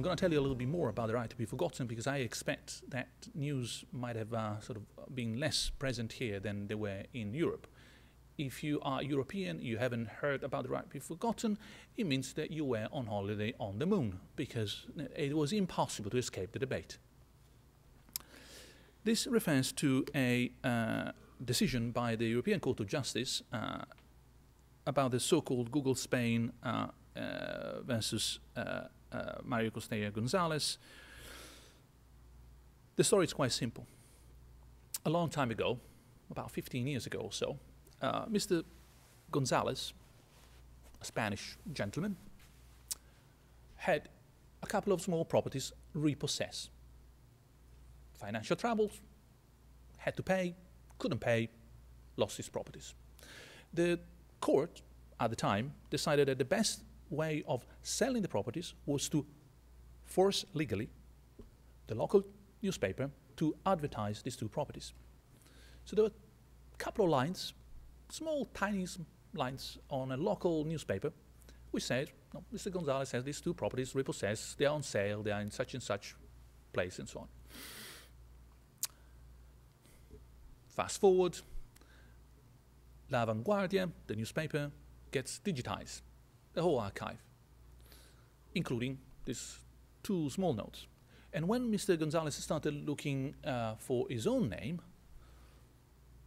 I'm going to tell you a little bit more about the right to be forgotten because I expect that news might have uh, sort of been less present here than they were in Europe. If you are European, you haven't heard about the right to be forgotten, it means that you were on holiday on the moon because it was impossible to escape the debate. This refers to a uh, decision by the European Court of Justice uh, about the so-called Google Spain uh, uh versus uh, uh, Mario Costeja Gonzalez. The story is quite simple. A long time ago, about 15 years ago or so, Mr. Gonzalez, a Spanish gentleman, had a couple of small properties repossessed. Financial troubles, had to pay, couldn't pay, lost his properties. The court at the time decided that the best way of selling the properties was to force legally the local newspaper to advertise these two properties. So there were a couple of lines, small, tiny lines on a local newspaper, which said, no, Mr. Gonzalez has these two properties repossessed, they are on sale, they are in such and such place, and so on. Fast forward, La Vanguardia, the newspaper, gets digitized, the whole archive, including these two small notes. And when Mr. Gonzalez started looking uh, for his own name,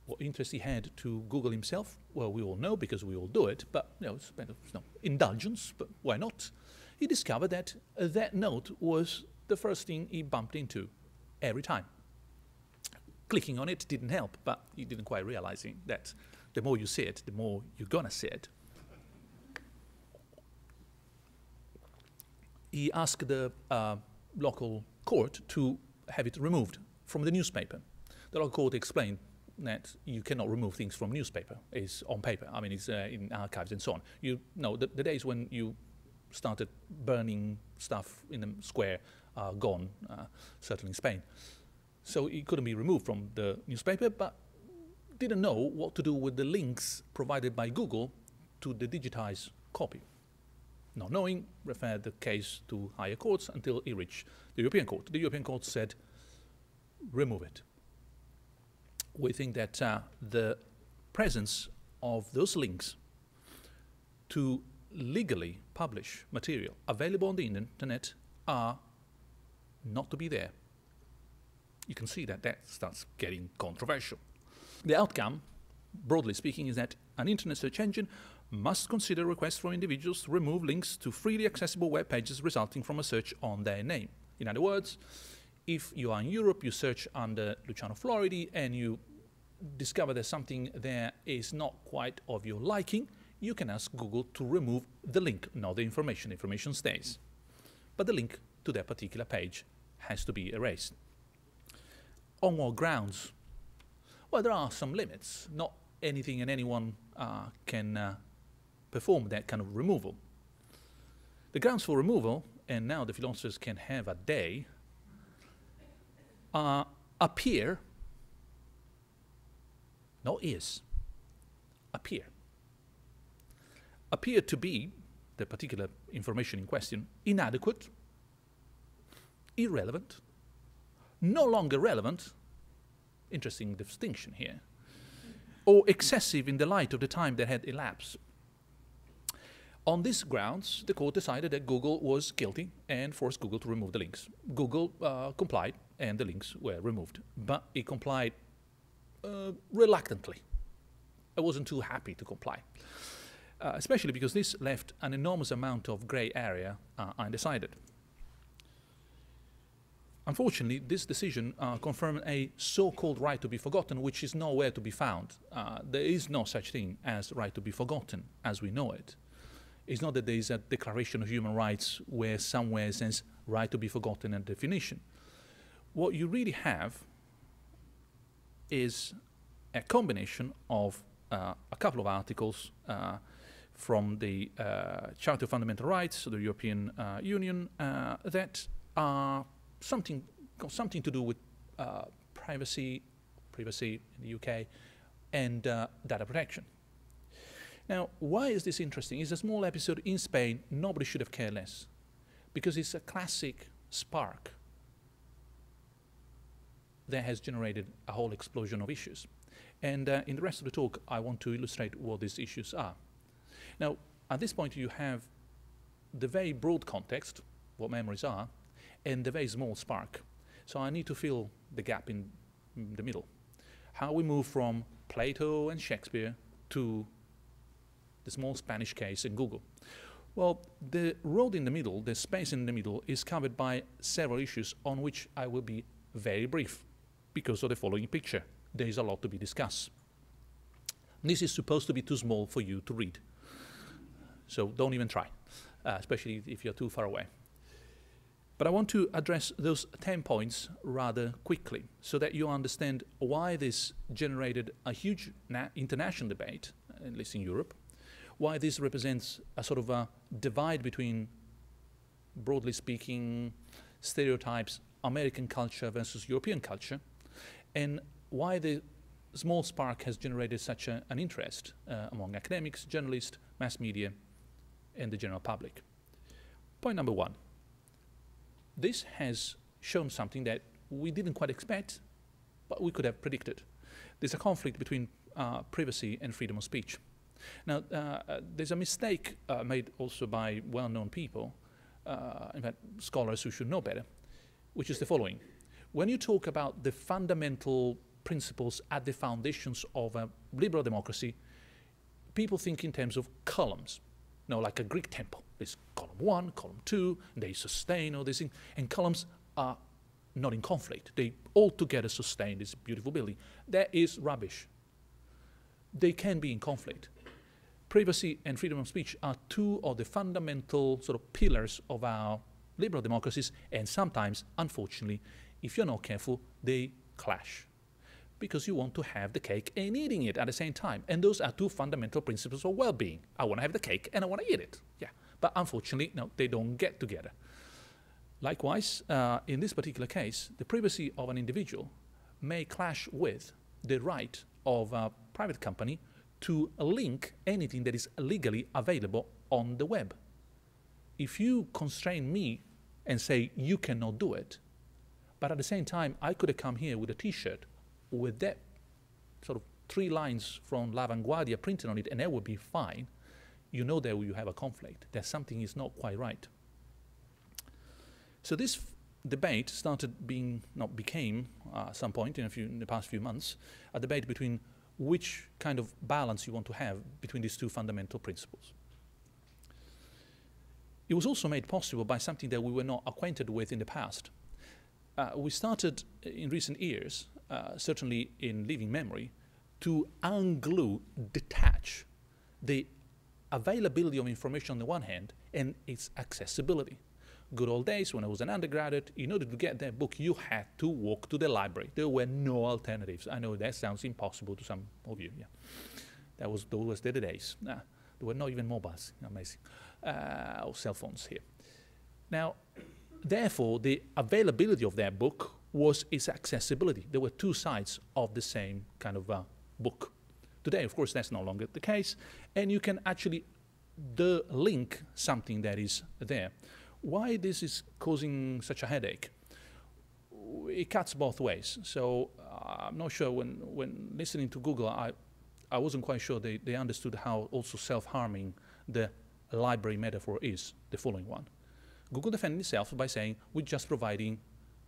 what interest he had to Google himself, well, we all know because we all do it, but you know, it's kind of indulgence, but why not? He discovered that uh, that note was the first thing he bumped into every time. Clicking on it didn't help, but he didn't quite realizing that the more you see it, the more you're gonna see it. He asked the uh, local court to have it removed from the newspaper. The local court explained that you cannot remove things from newspaper. It's on paper. I mean, it's uh, in archives and so on. You know, the, the, days when you started burning stuff in the square are gone, uh, certainly in Spain. So it couldn't be removed from the newspaper, but didn't know what to do with the links provided by Google to the digitized copy. Not knowing, referred the case to higher courts until it reached the European Court. The European Court said, remove it. We think that uh, the presence of those links to legally publish material available on the internet are not to be there. You can see that that starts getting controversial. The outcome, broadly speaking, is that an internet search engine must consider requests from individuals to remove links to freely accessible web pages resulting from a search on their name. In other words, if you are in Europe, you search under Luciano Floridi and you discover that something there is not quite of your liking, you can ask Google to remove the link, not the information. Information stays. But the link to that particular page has to be erased. On what grounds well, there are some limits. Not anything and anyone uh, can uh, perform that kind of removal. The grounds for removal, and now the philosophers can have a day, uh, appear, not is, appear. Appear to be, the particular information in question, inadequate, irrelevant, no longer relevant, interesting distinction here, or excessive in the light of the time that had elapsed. On these grounds, the court decided that Google was guilty and forced Google to remove the links. Google uh, complied and the links were removed, but it complied uh, reluctantly. I wasn't too happy to comply, uh, especially because this left an enormous amount of gray area uh, undecided. Unfortunately, this decision uh, confirmed a so-called right to be forgotten, which is nowhere to be found. Uh, there is no such thing as right to be forgotten as we know it. It's not that there is a Declaration of Human Rights where somewhere says right to be forgotten and definition. What you really have is a combination of uh, a couple of articles uh, from the uh, Charter of Fundamental Rights of the European uh, Union uh, that are something something to do with uh, privacy, privacy in the UK, and data protection. Now, why is this interesting? It's a small episode in Spain. Nobody should have cared less. because it's a classic spark that has generated a whole explosion of issues. And uh, in the rest of the talk, I want to illustrate what these issues are. Now, at this point, you have the very broad context, what memories are, and the very small spark. So I need to fill the gap in, in the middle. How we move from Plato and Shakespeare to the small Spanish case in Google. Well, the road in the middle, the space in the middle, is covered by several issues on which I will be very brief because of the following picture. There is a lot to be discussed. This is supposed to be too small for you to read. So don't even try, uh, especially if you're too far away. But I want to address those 10 points rather quickly so that you understand why this generated a huge international debate, at least in Europe, why this represents a sort of a divide between, broadly speaking, stereotypes, American culture versus European culture, and why the small spark has generated such a, an interest uh, among academics, journalists, mass media, and the general public. Point number one. This has shown something that we didn't quite expect, but we could have predicted. There's a conflict between uh, privacy and freedom of speech. Now, uh, there's a mistake uh, made also by well-known people, uh, in fact, scholars who should know better, which is the following. When you talk about the fundamental principles at the foundations of a liberal democracy, people think in terms of columns. Know, like a Greek temple. There's column one, column two, they sustain all these things. And columns are not in conflict. They all together sustain this beautiful building. That is rubbish. They can be in conflict privacy and freedom of speech are two of the fundamental sort of pillars of our liberal democracies, and sometimes, unfortunately, if you're not careful, they clash. Because you want to have the cake and eating it at the same time. And those are two fundamental principles of well being. I want to have the cake and I want to eat it. Yeah. But unfortunately, no, they don't get together. Likewise, uh, in this particular case, the privacy of an individual may clash with the right of a private company to link anything that is legally available on the web. If you constrain me and say you cannot do it, but at the same time I could have come here with a t-shirt with that sort of three lines from La Vanguardia printed on it and that would be fine, you know that you have a conflict, that something is not quite right. So this debate started being, not became, uh, at some point in, few, in the past few months, a debate between which kind of balance you want to have between these two fundamental principles. It was also made possible by something that we were not acquainted with in the past. Uh, we started in recent years, uh, certainly in living memory, to unglue, detach the availability of information on the one hand and its accessibility good old days when I was an undergraduate, in order to get that book, you had to walk to the library. There were no alternatives. I know that sounds impossible to some of you. Yeah, that was those were the days. Nah, there were not even mobiles. Amazing, uh, or cell phones here. Now, therefore, the availability of that book was its accessibility. There were two sides of the same kind of uh, book. Today, of course, that's no longer the case, and you can actually the link something that is there why this is causing such a headache? It cuts both ways. So uh, I'm not sure when, when listening to Google, I, I wasn't quite sure they, they understood how also self-harming the library metaphor is, the following one. Google defended itself by saying, we're just providing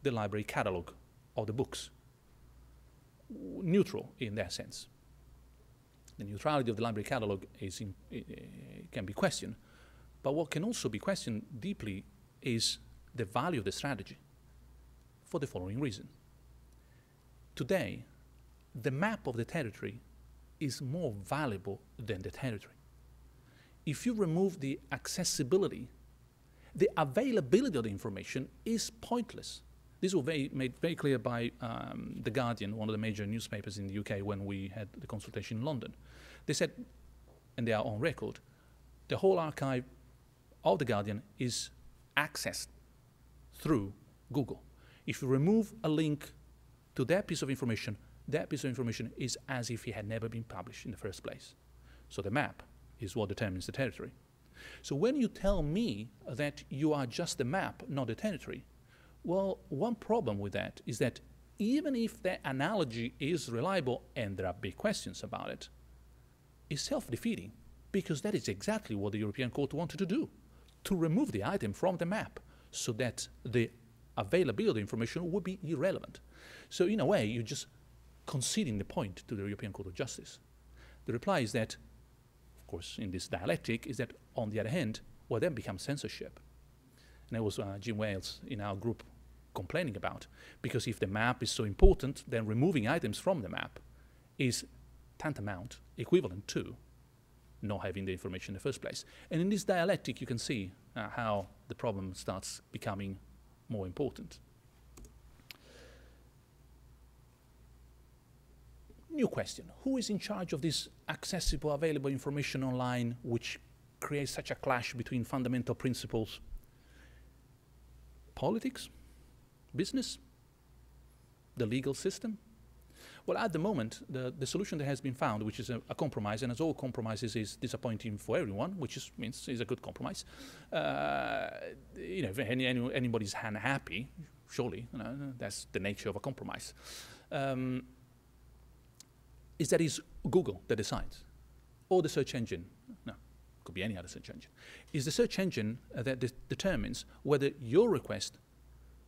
the library catalog of the books. Neutral in that sense. The neutrality of the library catalog is in, can be questioned, but what can also be questioned deeply is the value of the strategy for the following reason. Today, the map of the territory is more valuable than the territory. If you remove the accessibility, the availability of the information is pointless. This was very, made very clear by um, The Guardian, one of the major newspapers in the UK, when we had the consultation in London. They said, and they are on record, the whole archive of The Guardian is accessed through Google. If you remove a link to that piece of information, that piece of information is as if it had never been published in the first place. So the map is what determines the territory. So when you tell me that you are just a map, not a territory, well, one problem with that is that even if that analogy is reliable, and there are big questions about it, it's self-defeating because that is exactly what the European Court wanted to do, to remove the item from the map so that the availability information would be irrelevant. So in a way, you're just conceding the point to the European Court of Justice. The reply is that, of course, in this dialectic, is that on the other hand, well, then becomes censorship. And it was uh, Jim Wales in our group complaining about, because if the map is so important, then removing items from the map is tantamount, equivalent to not having the information in the first place. And in this dialectic, you can see uh, how the problem starts becoming more important. New question. Who is in charge of this accessible, available information online which creates such a clash between fundamental principles? Politics? Business? The legal system? Well, at the moment, the, the solution that has been found, which is a, a, compromise, and as all compromises is disappointing for everyone, which is, means is a good compromise. Uh, you know, if any, any, anybody's unhappy, surely, you know, that's the nature of a compromise. Um, is that is Google that decides, or the search engine. No, could be any other search engine. Is the search engine uh, that de determines whether your request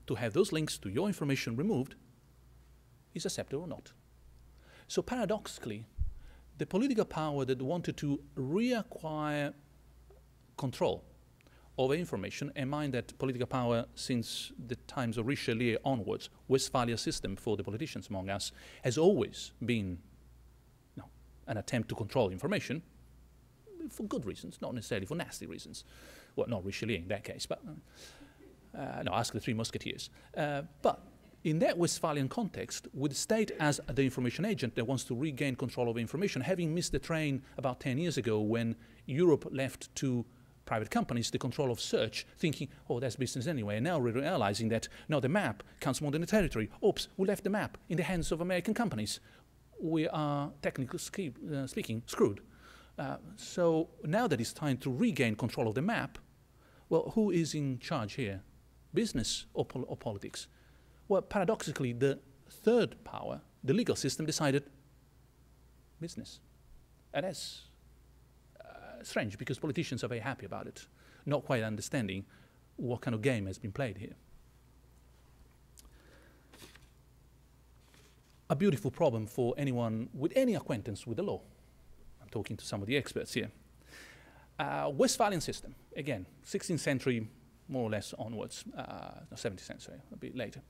to have those links to your information removed is accepted or not. So paradoxically, the political power that wanted to reacquire control over information, and mind that political power since the times of Richelieu onwards, Westphalia system for the politicians among us, has always been an attempt to control information for good reasons, not necessarily for nasty reasons. Well, not Richelieu in that case, but uh, no, ask the Three Musketeers. Uh, but in that Westphalian context, with the state as the information agent that wants to regain control of information, having missed the train about 10 years ago when Europe left to private companies the control of search, thinking, oh, that's business anyway. And now realizing that, no, the map counts more than the territory. Oops, we left the map in the hands of American companies we are technically uh, speaking screwed. Uh, so now that it's time to regain control of the map, well, who is in charge here? Business or, pol or politics? Well, paradoxically, the third power, the legal system, decided business. And that's uh, strange because politicians are very happy about it, not quite understanding what kind of game has been played here. a beautiful problem for anyone with any acquaintance with the law. I'm talking to some of the experts here. Uh, Westphalian system, again, 16th century, more or less onwards, uh, no, 17th century, a bit later.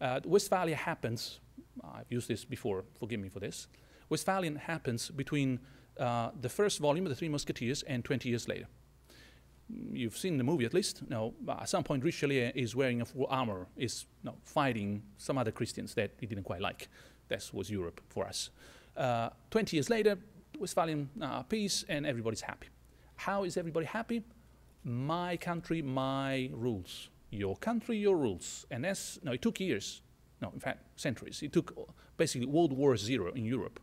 Uh, Westphalia happens, I've used this before, forgive me for this. Westphalian happens between uh, the first volume of The Three Musketeers and 20 years later. You've seen the movie at least. No, at some point Richelieu is wearing a full armor, is no, fighting some other Christians that he didn't quite like. That was Europe for us. Uh, 20 years later, Westphalian uh, peace, and everybody's happy. How is everybody happy? My country, my rules. Your country, your rules. And that's, no, it took years. No, in fact, centuries. It took basically World War Zero in Europe,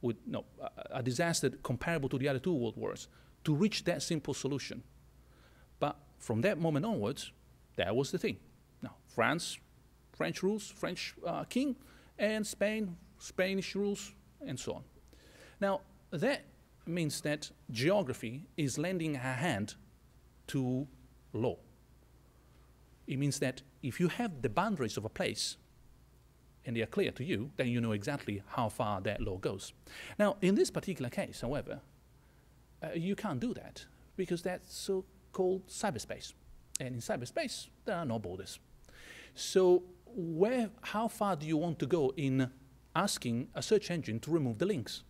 with no, a, a disaster comparable to the other two world wars, to reach that simple solution. But from that moment onwards, that was the thing. Now, France, French rules, French uh, king, and Spain, Spanish rules, and so on. Now, that means that geography is lending a hand to law. It means that if you have the boundaries of a place and they are clear to you, then you know exactly how far that law goes. Now, in this particular case, however, uh, you can't do that because that's so-called cyberspace. And in cyberspace, there are no borders. So where, how far do you want to go in asking a search engine to remove the links?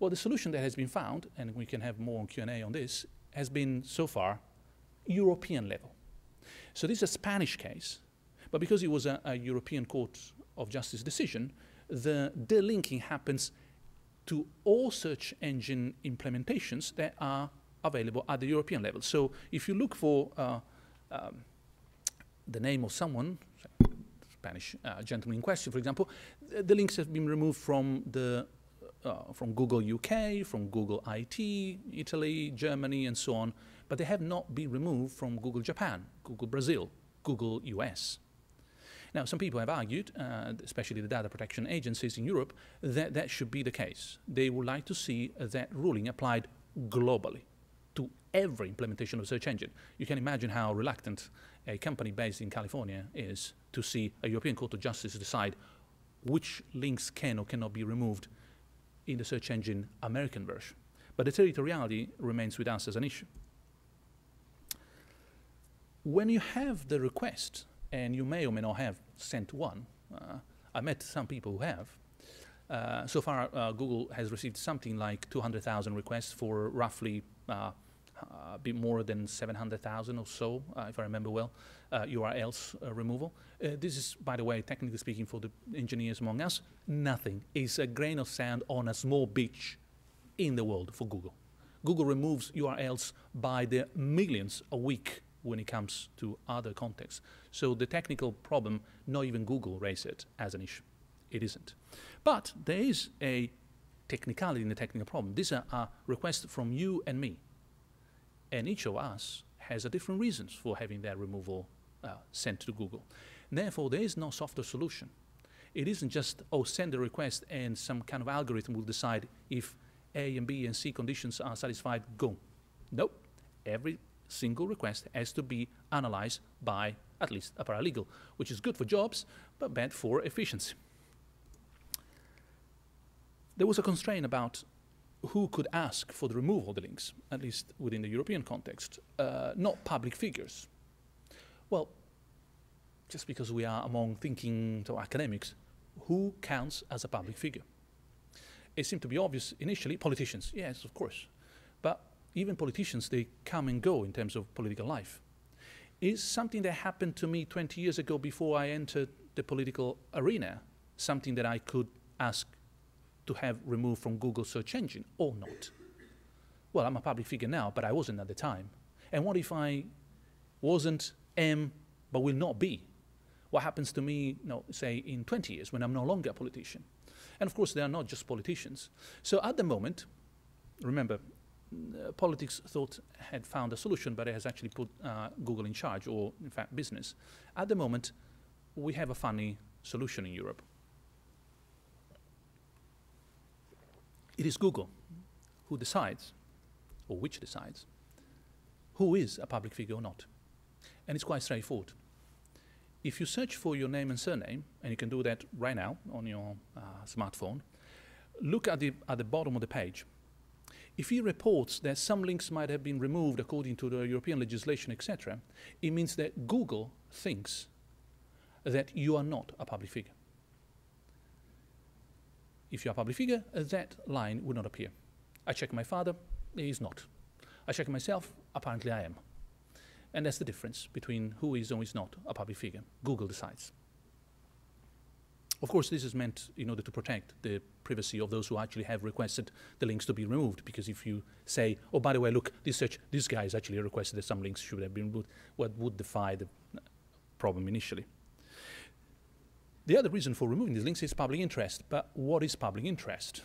Well, the solution that has been found, and we can have more Q&A on this, has been so far European level. So this is a Spanish case, but because it was a, a European Court of Justice decision, the delinking happens to all search engine implementations that are available at the European level. So if you look for uh, um, the name of someone, Spanish uh, gentleman in question, for example, the links have been removed from the uh, from Google UK, from Google IT, Italy, Germany, and so on, but they have not been removed from Google Japan, Google Brazil, Google US. Now, some people have argued, uh, especially the data protection agencies in Europe, that that should be the case. They would like to see that ruling applied globally to every implementation of search engine. You can imagine how reluctant a company based in California is to see a European Court of Justice decide which links can or cannot be removed in the search engine American version. But the territoriality remains with us as an issue. When you have the request, and you may or may not have sent one, uh, I met some people who have. Uh, so far, uh, Google has received something like 200,000 requests for roughly uh, a bit more than 700,000 or so, uh, if I remember well, URLs uh, removal. this is, by the way, technically speaking, for the engineers among us, nothing. It's a grain of sand on a small beach in the world for Google. Google removes URLs by the millions a week when it comes to other contexts. So the technical problem, not even Google raised it as an issue. It isn't. But there is a technicality in the technical problem. These are a request from you and me. And each of us has a different reasons for having that removal uh, sent to Google. Therefore, there is no software solution. It isn't just, oh, send a request and some kind of algorithm will decide if A and B and C conditions are satisfied, go. Nope. Every single request has to be analyzed by at least a paralegal, which is good for jobs, but bad for efficiency. There was a constraint about who could ask for the removal of the links, at least within the European context, uh, not public figures. Well, just because we are among thinking to academics, who counts as a public figure? It seemed to be obvious initially, politicians, yes, of course. But even politicians, they come and go in terms of political life. Is something that happened to me 20 years ago before I entered the political arena something that I could ask to have removed from Google search engine or not? Well, I'm a public figure now, but I wasn't at the time. And what if I wasn't, am, but will not be? What happens to me, you know, say, in 20 years when I'm no longer a politician? And of course, they are not just politicians. So at the moment, remember, uh, politics thought had found a solution, but it has actually put uh, Google in charge, or in fact, business. At the moment, we have a funny solution in Europe. It is Google who decides, or which decides, who is a public figure or not. And it's quite straightforward. If you search for your name and surname, and you can do that right now on your uh, smartphone, look at the, at the bottom of the page if he reports that some links might have been removed according to the European legislation, etc., it means that Google thinks that you are not a public figure. If you're a public figure, that line would not appear. I check my father, he is not. I check myself, apparently I am. And that's the difference between who is and who is not a public figure. Google decides. Of course, this is meant in order to protect the privacy of those who actually have requested the links to be removed. Because if you say, oh, by the way, look, this search, this guy has actually requested that some links should have been removed, what would defy the problem initially. The other reason for removing these links is public interest. But what is public interest?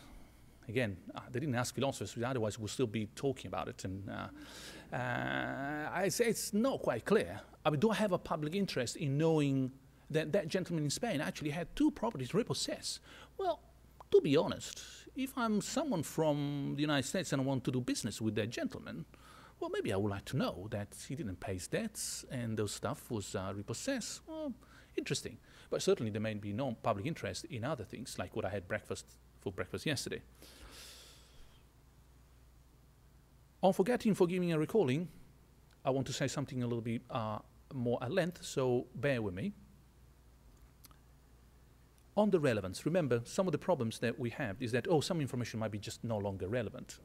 Again, uh, they didn't ask philosophers, otherwise we'll still be talking about it. And uh, uh, I say it's not quite clear. I mean, do I have a public interest in knowing that that gentleman in Spain actually had two properties repossessed. Well, to be honest, if I'm someone from the United States and I want to do business with that gentleman, well, maybe I would like to know that he didn't pay his debts and those stuff was uh, repossessed. Well, interesting. But certainly there may be no public interest in other things, like what I had breakfast for breakfast yesterday. On forgetting, forgiving, and recalling, I want to say something a little bit uh, more at length, so bear with me. On the relevance, remember some of the problems that we have is that, oh, some information might be just no longer relevant.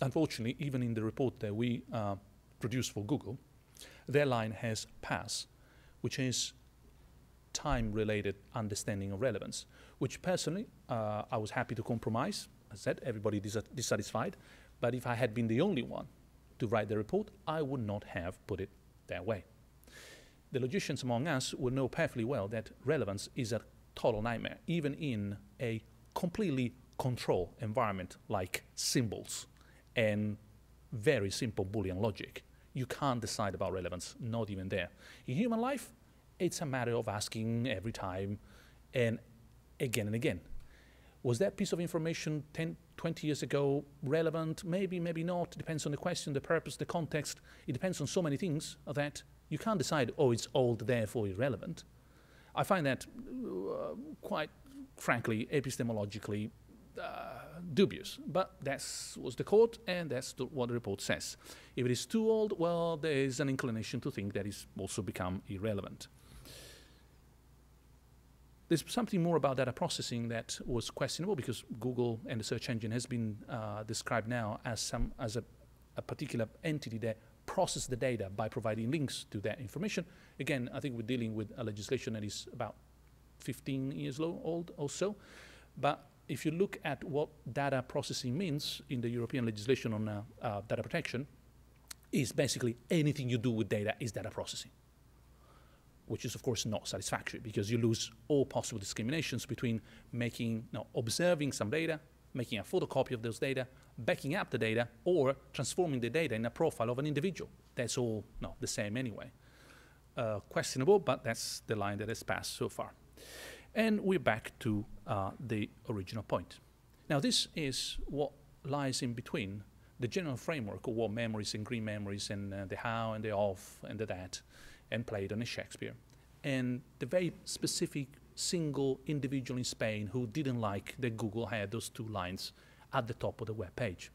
Unfortunately, even in the report that we uh, produced for Google, their line has PAS, which is time-related understanding of relevance, which personally uh, I was happy to compromise. I said, everybody dis dissatisfied, but if I had been the only one to write the report, I would not have put it that way. The logicians among us will know perfectly well that relevance is a total nightmare, even in a completely controlled environment like symbols and very simple Boolean logic, you can't decide about relevance, not even there. In human life, it's a matter of asking every time and again and again. Was that piece of information 10, 20 years ago relevant? Maybe, maybe not. It depends on the question, the purpose, the context. It depends on so many things that you can't decide, oh, it's old, therefore irrelevant. I find that uh, quite frankly, epistemologically uh, dubious. But that was the court, and that's the, what the report says. If it is too old, well, there is an inclination to think that it's also become irrelevant. There's something more about data processing that was questionable because Google and the search engine has been uh, described now as some as a, a particular entity that process the data by providing links to that information. Again, I think we're dealing with a legislation that is about 15 years old or so. But if you look at what data processing means in the European legislation on uh, uh, data protection, is basically anything you do with data is data processing, which is of course not satisfactory because you lose all possible discriminations between making, observing some data, making a photocopy of those data, backing up the data, or transforming the data in a profile of an individual. That's all no, the same anyway. Uh, questionable, but that's the line that has passed so far. And we're back to uh, the original point. Now, this is what lies in between the general framework of what memories and green memories and uh, the how and the of and the that and Plato and Shakespeare, and the very specific single individual in Spain who didn't like that Google had those two lines at the top of the web page.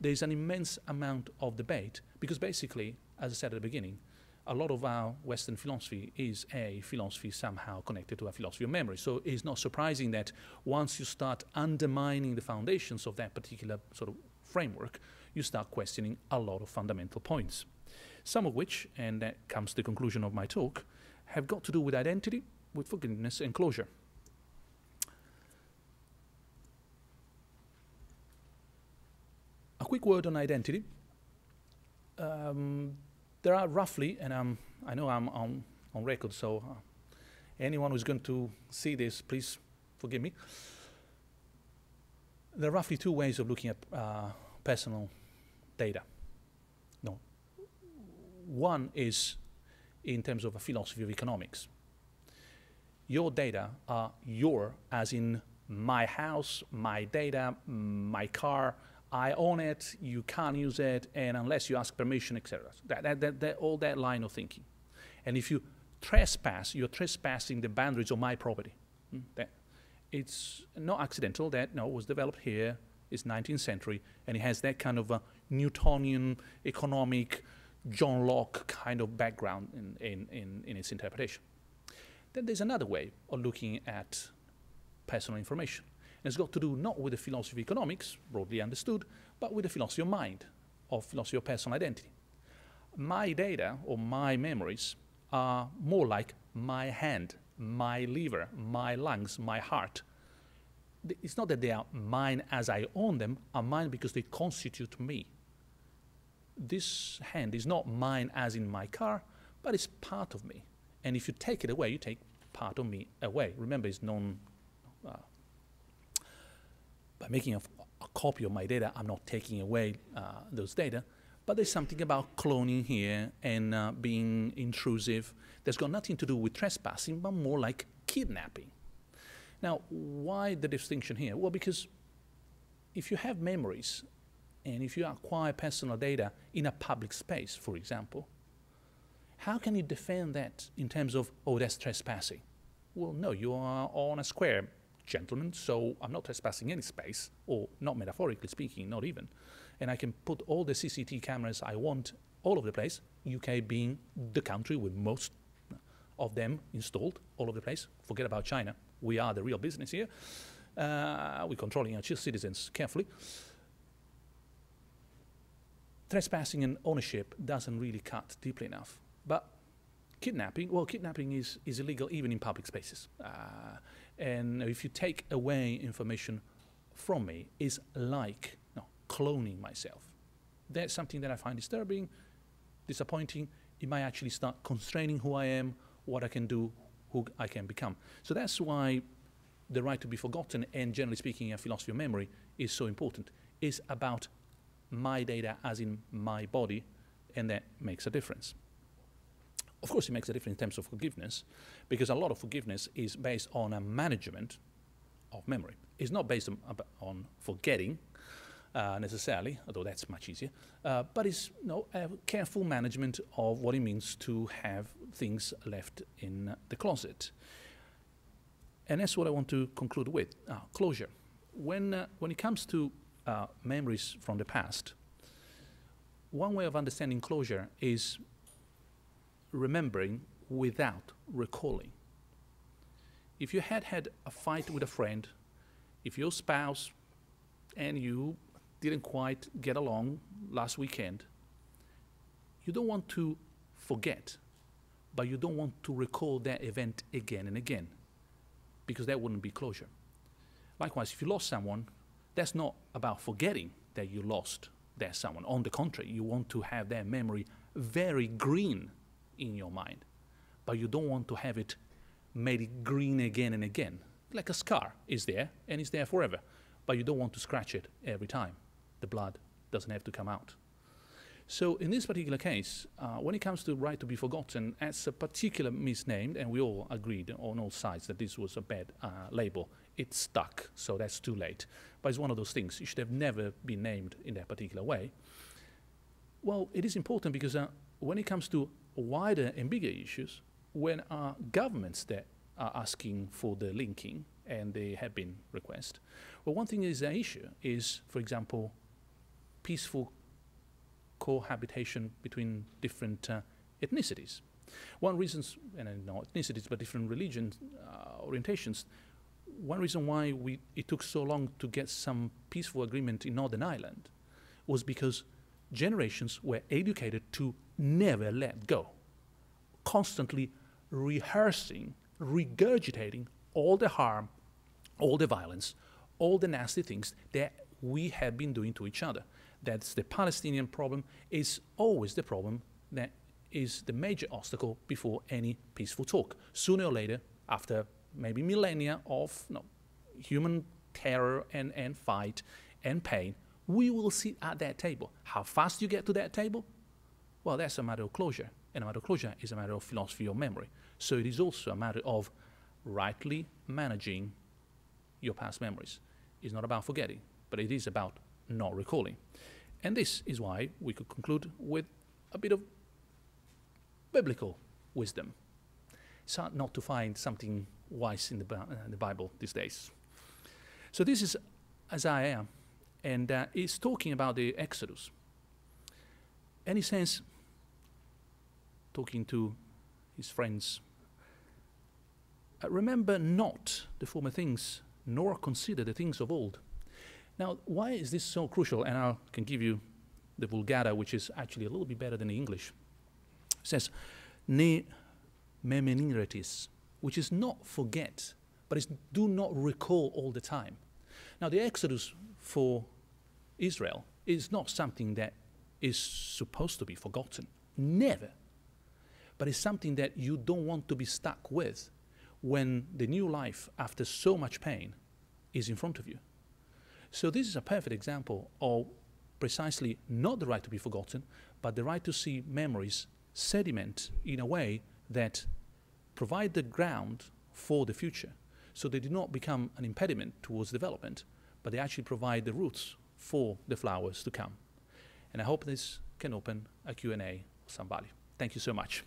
There's an immense amount of debate because basically, as I said at the beginning, a lot of our Western philosophy is a philosophy somehow connected to a philosophy of memory. So it's not surprising that once you start undermining the foundations of that particular sort of framework, you start questioning a lot of fundamental points. Some of which, and that comes to the conclusion of my talk, have got to do with identity, with forgiveness and closure. A quick word on identity. Um, there are roughly, and I'm, I know I'm on, on record, so uh, anyone who's going to see this, please forgive me. There are roughly two ways of looking at uh, personal data. One is in terms of a philosophy of economics. Your data are your, as in my house, my data, my car, I own it, you can't use it, and unless you ask permission, etc. That, that, that, that, all that line of thinking. And if you trespass, you're trespassing the boundaries of my property. Hmm? It's not accidental that no, it was developed here, it's 19th century, and it has that kind of a Newtonian economic, John Locke kind of background in, in, in, in its interpretation. Then there's another way of looking at personal information. And it's got to do not with the philosophy of economics, broadly understood, but with the philosophy of mind, of philosophy of personal identity. My data or my memories are more like my hand, my liver, my lungs, my heart. It's not that they are mine as I own them, are mine because they constitute me. This hand is not mine as in my car, but it's part of me. And if you take it away, you take part of me away. Remember, it's non uh, by making a, a, copy of my data, I'm not taking away uh, those data, but there's something about cloning here and uh, being intrusive that's got nothing to do with trespassing, but more like kidnapping. Now, why the distinction here? Well, because if you have memories and if you acquire personal data in a public space, for example, how can you defend that in terms of, oh, that's trespassing? Well, no, you are on a square gentlemen, so I'm not trespassing any space, or not metaphorically speaking, not even. And I can put all the CCTV cameras I want all over the place, UK being the country with most of them installed all over the place. Forget about China. We are the real business here. Uh, we're controlling our citizens carefully. Trespassing and ownership doesn't really cut deeply enough. But kidnapping, well, kidnapping is, is illegal even in public spaces. Uh, and if you take away information from me, is like cloning myself. That's something that I find disturbing, disappointing. It might actually start constraining who I am, what I can do, who I can become. So that's why the right to be forgotten and generally speaking a philosophy of memory is so important is about my data as in my body and that makes a difference. Of course, it makes a difference in terms of forgiveness, because a lot of forgiveness is based on a management of memory. It's not based on, on forgetting uh, necessarily, although that's much easier, uh, but it's you know, a careful management of what it means to have things left in the closet. And that's what I want to conclude with uh, closure. When, uh, when it comes to uh, memories from the past, one way of understanding closure is remembering without recalling. If you had had a fight with a friend, if your spouse and you didn't quite get along last weekend, you don't want to forget, but you don't want to recall that event again and again, because that wouldn't be closure. Likewise, if you lost someone, that's not about forgetting that you lost that someone. On the contrary, you want to have that memory very green in your mind, but you don't want to have it made green again and again. Like a scar is there and it's there forever, but you don't want to scratch it every time. The blood doesn't have to come out. So in this particular case, uh, when it comes to right to be forgotten, as a particular misnamed, and we all agreed on all sides that this was a bad uh, label, it stuck, so that's too late. But it's one of those things, it should have never been named in that particular way. Well, it is important because uh, when it comes to wider and bigger issues, when our governments that are asking for the linking, and they have been requested, well, one thing is an issue is, for example, peaceful cohabitation between different uh, ethnicities. One reason, and I know ethnicities, but different religions, uh, orientations, one reason why we, it took so long to get some peaceful agreement in Northern Ireland was because generations were educated to never let go, constantly rehearsing, regurgitating all the harm, all the violence, all the nasty things that we have been doing to each other. That's the Palestinian problem is always the problem that is the major obstacle before any peaceful talk. Sooner or later, after maybe millennia of you know, human terror and, and fight and pain, we will sit at that table. How fast you get to that table? Well, that's a matter of closure. And a matter of closure is a matter of philosophy of memory. So it is also a matter of rightly managing your past memories. It's not about forgetting, but it is about not recalling. And this is why we could conclude with a bit of biblical wisdom. Hard not to find something wise in the, uh, the Bible these days. So this is Isaiah, and uh, he's talking about the Exodus. And he says, talking to his friends, uh, remember not the former things, nor consider the things of old. Now, why is this so crucial? And I can give you the Vulgata, which is actually a little bit better than the English. It says, ne memineritis, which is not forget, but is do not recall all the time. Now, the Exodus for Israel is not something that is supposed to be forgotten. Never. But it's something that you don't want to be stuck with when the new life, after so much pain, is in front of you. So, this is a perfect example of precisely not the right to be forgotten, but the right to see memories sediment in a way that provide the ground for the future. So they do not become an impediment towards development, but they actually provide the roots for the flowers to come. And I hope this can open a Q&A of some value. Thank you so much.